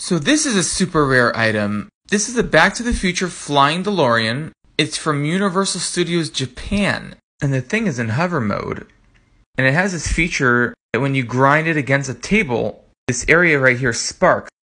So this is a super rare item. This is a Back to the Future flying DeLorean. It's from Universal Studios Japan. And the thing is in hover mode. And it has this feature that when you grind it against a table, this area right here sparks.